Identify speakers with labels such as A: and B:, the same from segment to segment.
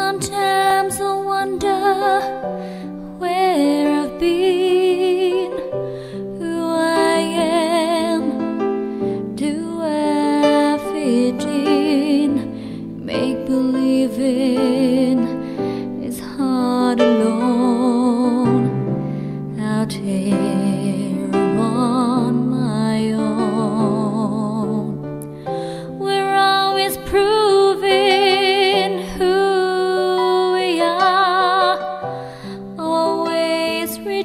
A: I'm telling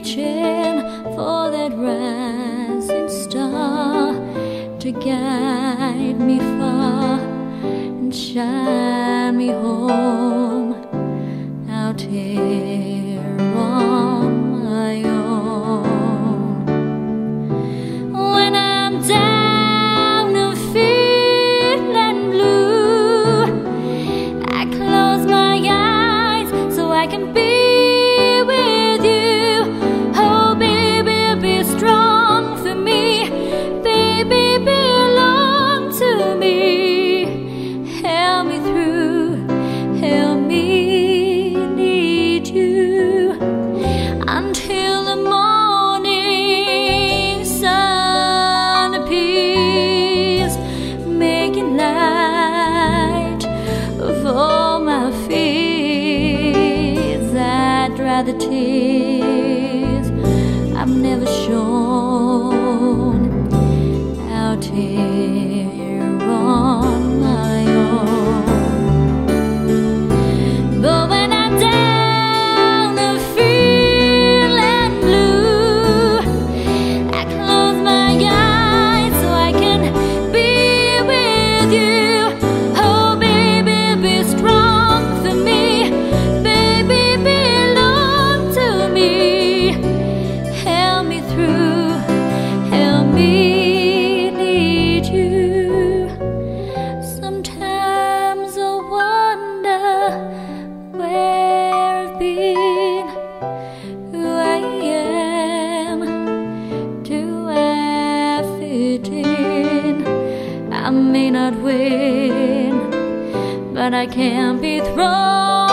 A: for that rising star to guide me far and shine me home out here. the tears. but I can't be thrown.